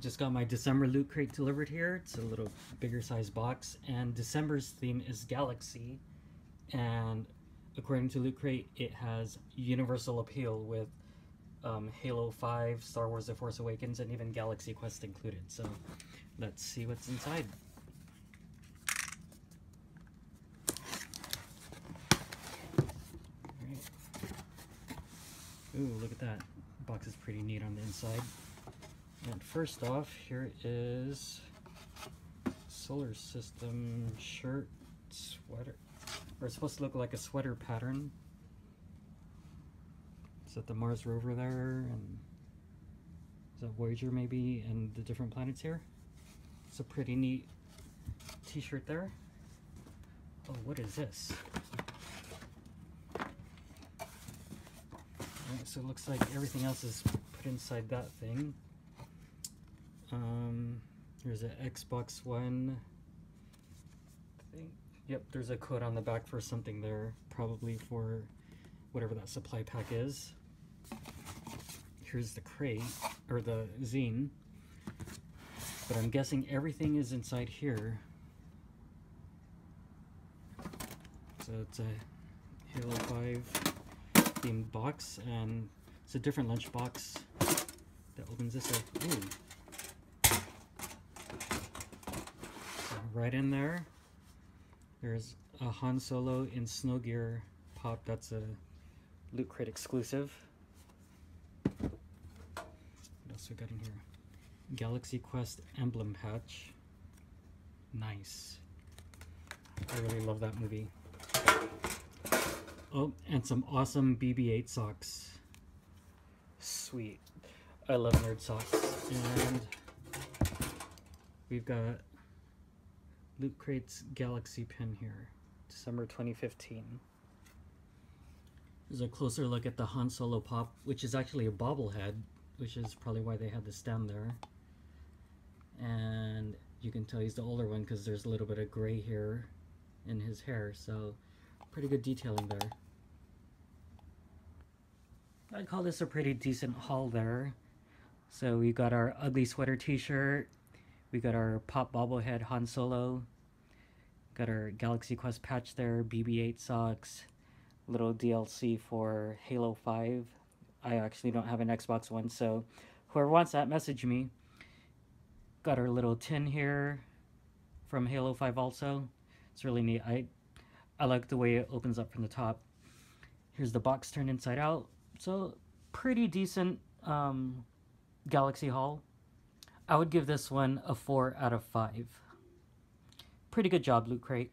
just got my December loot crate delivered here. It's a little bigger size box, and December's theme is Galaxy. And according to Loot Crate, it has universal appeal with um, Halo 5, Star Wars The Force Awakens, and even Galaxy Quest included. So let's see what's inside. Alright. Ooh, look at that. Box is pretty neat on the inside. And first off, here is solar system shirt, sweater. Or it's supposed to look like a sweater pattern. Is that the Mars rover there? And is that Voyager maybe? And the different planets here? It's a pretty neat t-shirt there. Oh, what is this? so it looks like everything else is put inside that thing. There's an Xbox One. I think. Yep, there's a code on the back for something there, probably for whatever that supply pack is. Here's the crate, or the zine. But I'm guessing everything is inside here. So it's a Halo 5 themed box, and it's a different lunch box that opens this up. Ooh. Right in there, there's a Han Solo in Snow Gear pop. That's a Loot Crate exclusive. What else we got in here? Galaxy Quest emblem patch. Nice. I really love that movie. Oh, and some awesome BB-8 socks. Sweet. I love nerd socks. And we've got Loot Crate's Galaxy pin here. December 2015. There's a closer look at the Han Solo pop, which is actually a bobblehead, which is probably why they had the stem there. And you can tell he's the older one because there's a little bit of gray here in his hair, so Pretty good detailing there. I'd call this a pretty decent haul there. So we got our ugly sweater t-shirt, we got our pop bobblehead Han Solo, got our Galaxy Quest patch there, BB-8 socks, little DLC for Halo 5. I actually don't have an Xbox One, so whoever wants that, message me. Got our little tin here from Halo 5 also. It's really neat. I I like the way it opens up from the top. Here's the box turned inside out. So pretty decent um, Galaxy haul. I would give this one a 4 out of 5. Pretty good job, Loot Crate.